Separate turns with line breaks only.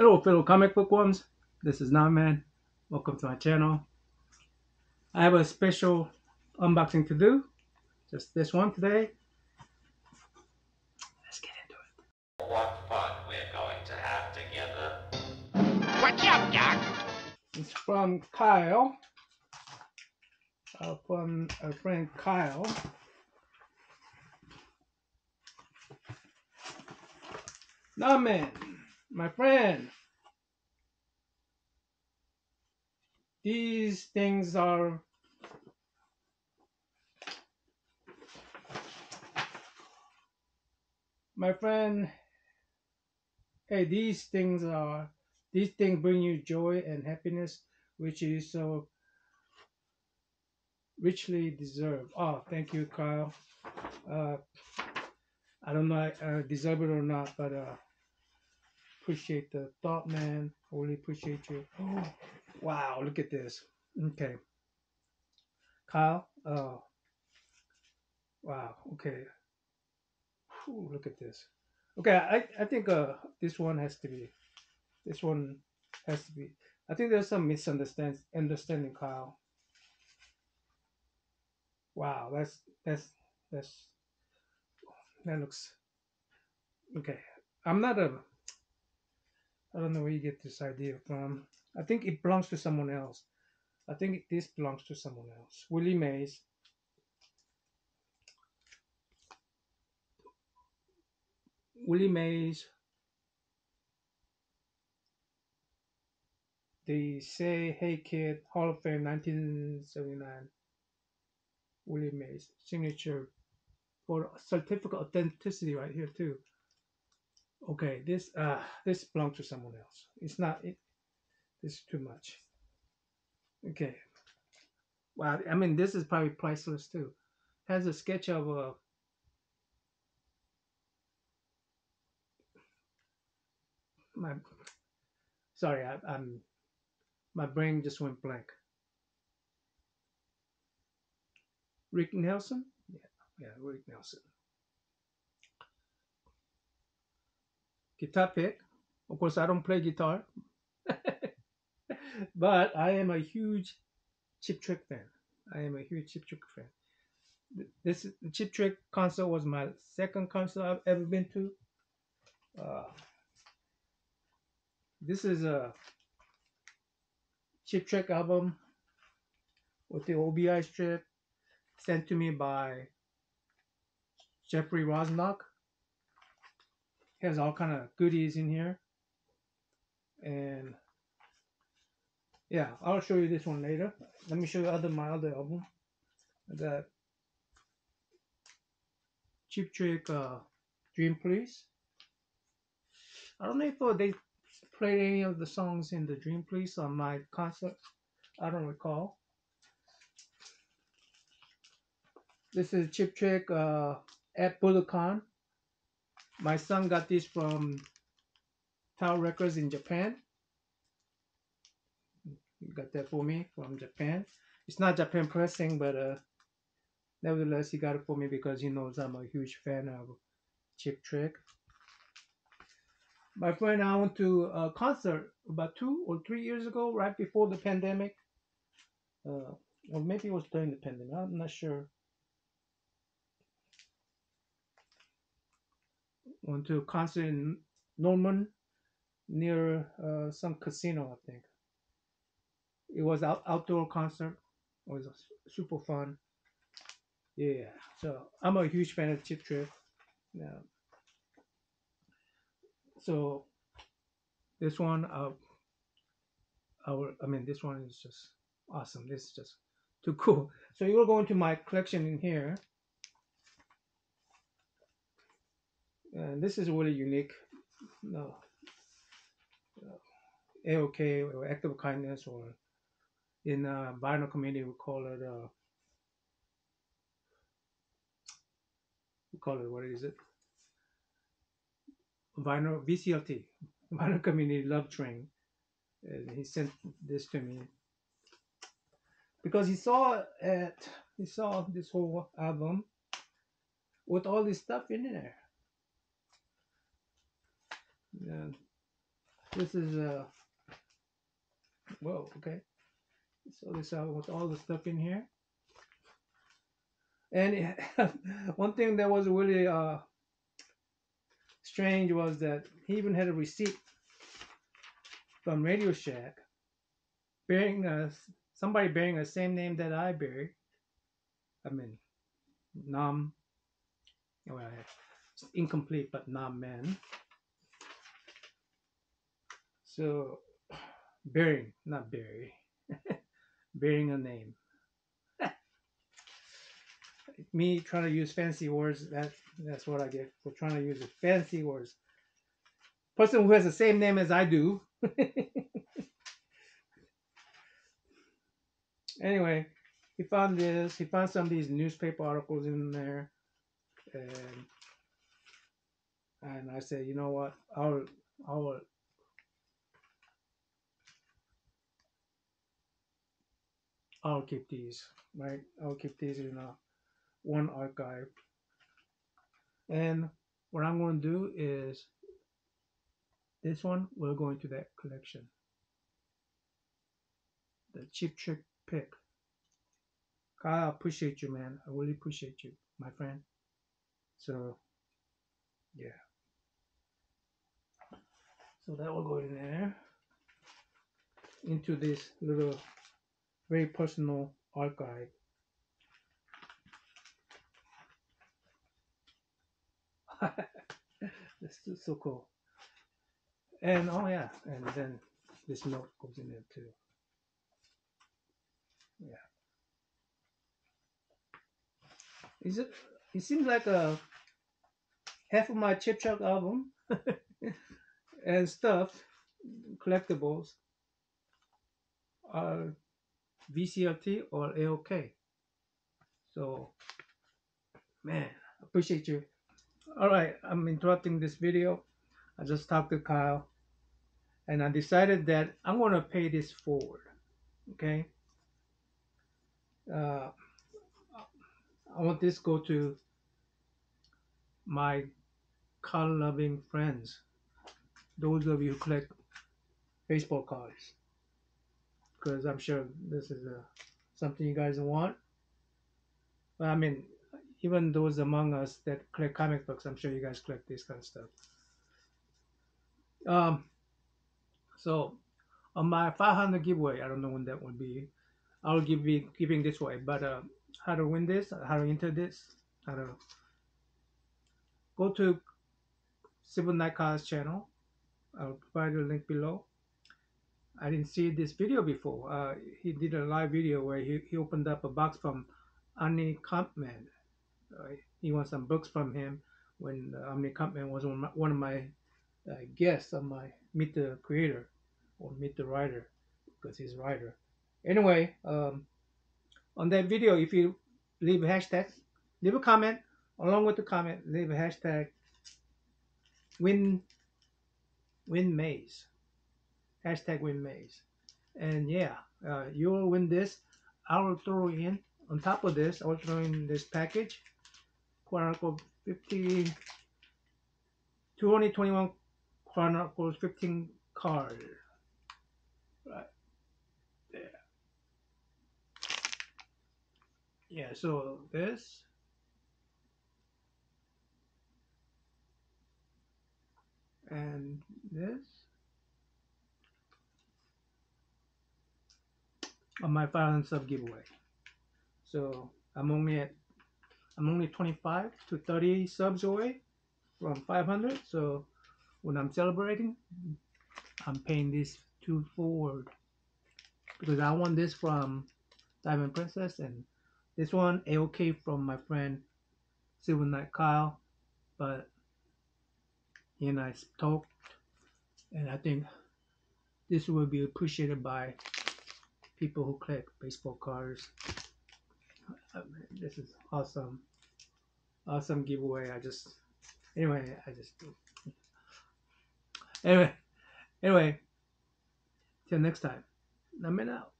Hello, fellow comic book worms. This is Nahman. Welcome to my channel. I have a special unboxing to do. Just this one today. Let's get into it.
What fun we're going to have together.
What's up, Doc?
It's from Kyle. Uh, from a friend Kyle. Nahman, my friend. These things are my friend hey these things are these things bring you joy and happiness which you so richly deserve oh thank you kyle uh i don't know i deserve it or not but uh appreciate the thought man. Really appreciate you. Oh wow look at this. Okay. Kyle? Oh. Wow okay. Whew, look at this. Okay, I, I think uh this one has to be this one has to be I think there's some misunderstanding understanding Kyle. Wow, that's that's that's that looks okay. I'm not a I don't know where you get this idea from. I think it belongs to someone else. I think this belongs to someone else. Willie Mays. Willie Mays. They say, "Hey kid, Hall of Fame, 1979." Willie Mays signature for certificate authenticity right here too. Okay, this uh this belongs to someone else. It's not it. This is too much. Okay. Wow, I mean this is probably priceless too. Has a sketch of a my sorry I, i'm my brain just went blank rick nelson yeah yeah rick nelson guitar pick of course i don't play guitar but i am a huge Cheap Trick fan. I am a huge Cheap Trick fan. This Cheap Trick concert was my second concert i've ever been to. Uh, this is a Cheap Trick album with the OBI strip sent to me by Jeffery Rusnock. He has all kind of goodies in here. And yeah, I'll show you this one later. Let me show you other my other album. Got Cheap Trick uh, Dream Police. I don't know if uh, they played any of the songs in the Dream Police on my concert. I don't recall. This is Cheap Trick uh, at Budokan. My son got this from Tower Records in Japan. He got that for me from Japan. It's not Japan pressing, but uh, nevertheless, he got it for me because he knows I'm a huge fan of Cheap Trick my friend I went to a concert about two or three years ago, right before the pandemic. Uh, or maybe it was during the pandemic. I'm not sure. To a concert in Norman near uh, some casino, I think. It was out outdoor concert. It was super fun. Yeah, so I'm a huge fan of Cheap Trick. Yeah so this one uh our i mean this one is just awesome this is just too cool so you will go into my collection in here and this is really unique no AOK or act of kindness or in uh, vinyl community we call it uh, we call it what is it vinyl VCLT, vinyl community love train. And he sent this to me because he saw it. He saw this whole album with all this stuff in there. And this is uh whoa okay. So this out with all the stuff in here. And it, one thing that was really uh strange was that he even had a receipt from radio shack bearing us somebody bearing the same name that i bear. I mean nam well, incomplete but nam man so bearing not bearing bearing a name. Me trying to use fancy words that that's what i get for trying to use fancy words. Person who has the same name as i do. Anyway he found this he found some of these newspaper articles in there and and i said you know what? I'll i'll I'll keep these, right? I'll keep these in a one archive. And what I'm going to do is this one will go into that collection. The Cheap Trick pick. Kyle, I appreciate you, man. I really appreciate you, my friend. So, yeah. So that will go in there into this little very personal archive. this is so cool. And oh yeah, and then this note goes in there too. Yeah. Is it? It seems like a half of my Chip Chuck album and stuff, collectibles, are VCRT or AOK. So, man, appreciate you. All right, I'm interrupting this video. I just talked to Kyle and I decided that I'm going to pay this forward. Okay. Uh, I want this go to my car loving friends, those of you who collect baseball cards because I'm sure this is a, something you guys want. I mean, even those among us that collect comic books, I'm sure you guys collect this kind of stuff. Um, so on my 500 giveaway, I don't know when that will be. I'll give be giving this away, but uh, how to win this, how to enter this, how to go to Silver Night Cards channel. I'll provide the link below. I didn't see this video before. Uh, he did a live video where he, he opened up a box from Ani Kampman. Uh, he wants some books from him when uh, Kampman was one of my, one of my uh, guests on my Meet the Creator or Meet the Writer because he's a writer. Anyway, um, on that video, if you leave a hashtag, leave a comment, along with the comment, leave a hashtag win win Mays hashtag win Mays. And yeah, uh, you'll win this. I will throw in on top of this. I will throw in this package, Chronicle 50, 2021 Chronicles 15 card. Right there. Yeah, so this. And this. On my file and sub giveaway. So I'm only at I'm only 25 to 30 subs away from 500. So when I'm celebrating, I'm paying this to forward because I want this from Diamond Princess and this one AOK from my friend Silver Night Kyle. But he and I talked, and I think this will be appreciated by people who collect baseball cards. Uh, this is awesome. Awesome giveaway. I just, anyway, I just, anyway, anyway, till next time. Namin out.